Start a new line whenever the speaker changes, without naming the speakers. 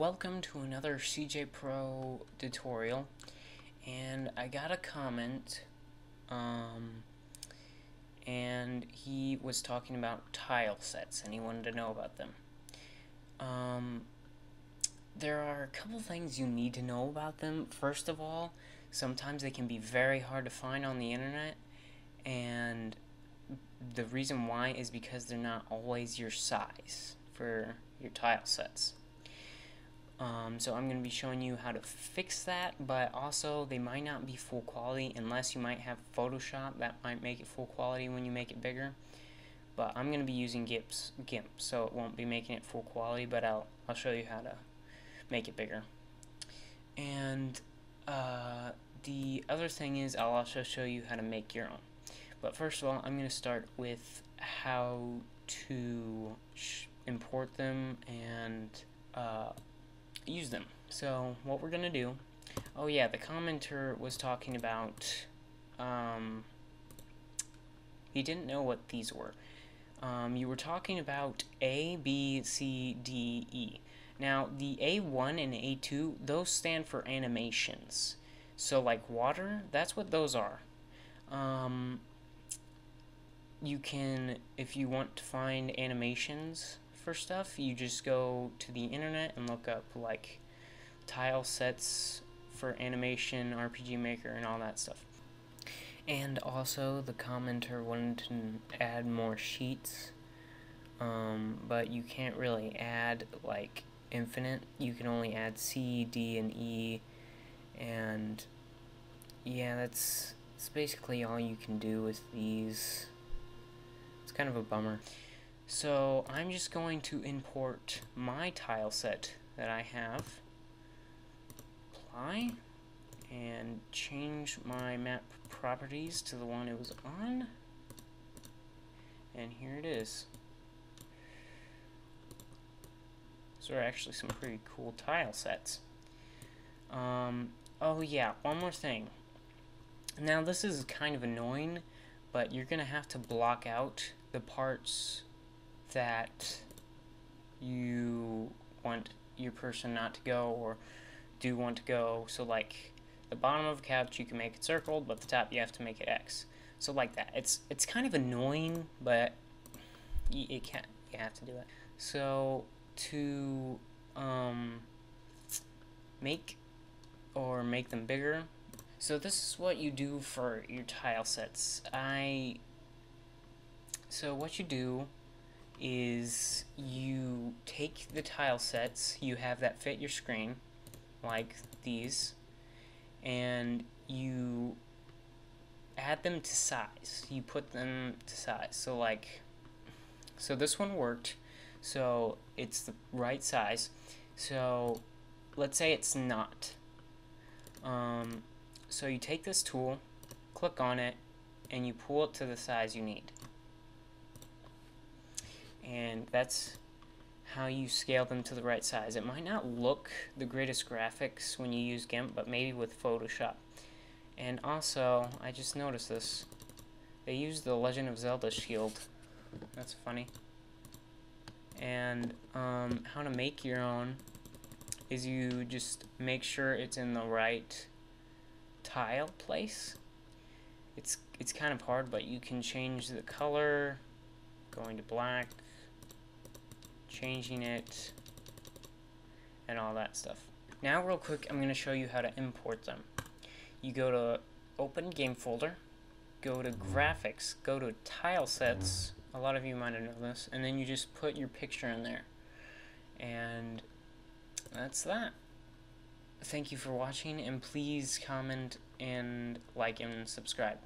welcome to another CJ Pro tutorial and I got a comment um, and he was talking about tile sets and he wanted to know about them. Um, there are a couple things you need to know about them. First of all, sometimes they can be very hard to find on the internet and the reason why is because they're not always your size for your tile sets. Um, so I'm going to be showing you how to fix that, but also they might not be full quality unless you might have Photoshop. That might make it full quality when you make it bigger. But I'm going to be using GIMP's, GIMP, so it won't be making it full quality, but I'll, I'll show you how to make it bigger. And uh, the other thing is I'll also show you how to make your own. But first of all, I'm going to start with how to import them and uh, use them. So what we're to do, oh yeah, the commenter was talking about, um, he didn't know what these were. Um, you were talking about A, B, C, D, E. Now, the A1 and A2, those stand for animations. So, like water, that's what those are. Um, you can, if you want to find animations for stuff, you just go to the internet and look up like tile sets for animation, RPG Maker, and all that stuff. And also, the commenter wanted to add more sheets, um, but you can't really add like infinite. You can only add C, D, and E, and yeah, that's, that's basically all you can do with these. It's kind of a bummer. So I'm just going to import my tile set that I have, apply, and change my map properties to the one it was on, and here it is. These are actually some pretty cool tile sets. Um, oh yeah, one more thing. Now this is kind of annoying, but you're going to have to block out the parts that you want your person not to go or do want to go. So like the bottom of a couch you can make it circled, but the top you have to make it X. So like that. It's it's kind of annoying, but you, it can't you have to do it. So to um, make or make them bigger. So this is what you do for your tile sets. I so what you do is you take the tile sets you have that fit your screen, like these, and you add them to size. You put them to size. So like, so this one worked, so it's the right size. So let's say it's not. Um, so you take this tool, click on it, and you pull it to the size you need and that's how you scale them to the right size. It might not look the greatest graphics when you use GIMP, but maybe with Photoshop. And also, I just noticed this. They use the Legend of Zelda shield. That's funny. And um, how to make your own is you just make sure it's in the right tile place. It's it's kind of hard, but you can change the color, going to black, changing it, and all that stuff. Now real quick, I'm going to show you how to import them. You go to Open Game Folder, go to Graphics, go to Tile Sets, a lot of you might have known this, and then you just put your picture in there. And that's that. Thank you for watching, and please comment and like and subscribe.